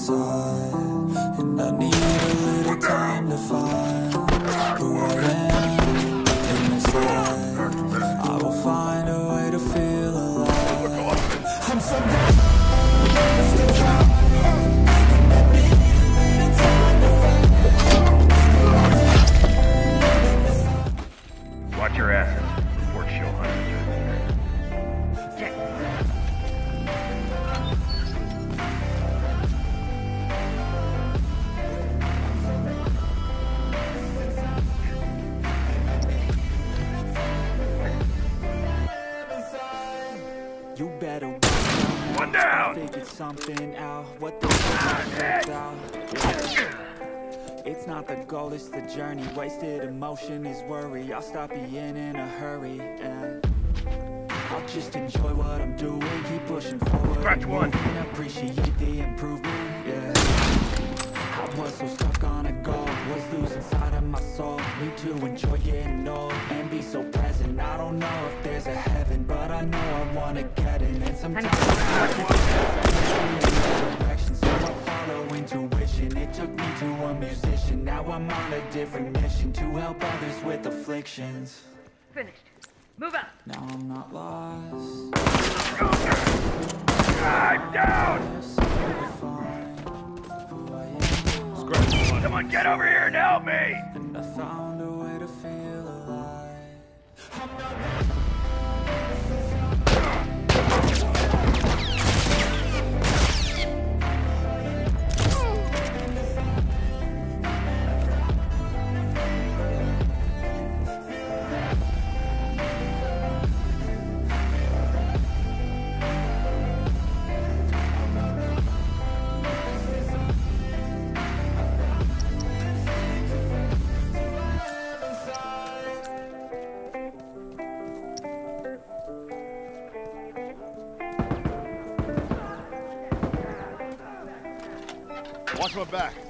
inside And I need a little time to find Who I am something out. What the fuck out It's not the goal, it's the journey. Wasted emotion is worry. I'll stop being in a hurry and I'll just enjoy what I'm doing. Keep pushing forward. Scratch and one. moving, Appreciate the improvement, yeah. I was so stuck on a goal. Was losing sight of my soul. Need to enjoy getting old And be so present. I don't know if there's a heaven But I know I wanna get in. And sometimes different mission To help others with afflictions Finished. Move out. Now I'm not lost I'm down! I have somewhere to find Who I am Come on, get over here and help me! My back.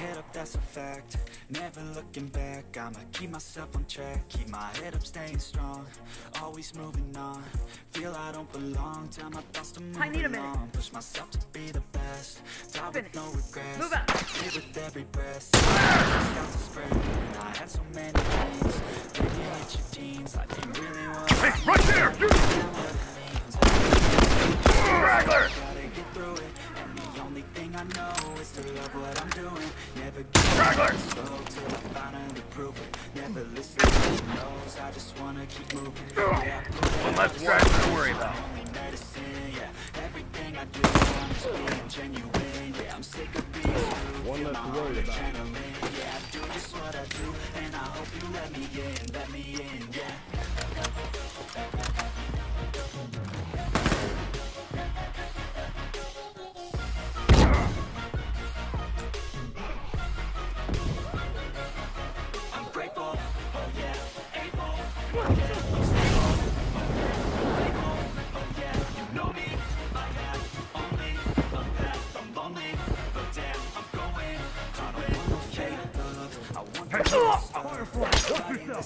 Head up, that's a fact. Never looking back I'ma keep myself on track. Keep my head up, staying strong Always moving on. Feel I don't belong Tell my thoughts to move I need a minute. along. Push myself to be the best Die with Finish. no regrets. Move out. Live with every breath. Scouts to spread. And I had so many dreams. Then you hit your teens. Like you really want Hey, right there! Straggler! Gotta get through it. And the only thing I know is to love what I'm doing. Never give up. Slow till I finally prove it. Never listen to the no's. I just wanna keep moving. Yeah, One less straggler to worry about. medicine, yeah. Everything I do, I'm just being genuine Yeah, I'm sick of being screwed One less to worry about. Yeah, I do just what I do And I hope you let me in, let me in, yeah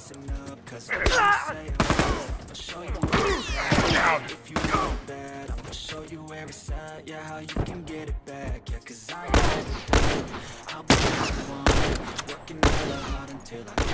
listen up, cause say I'll show you. If you want that, I'ma show you where it's at. Yeah, how you can get it back. Yeah, cause I done I'll be the one Working hard until I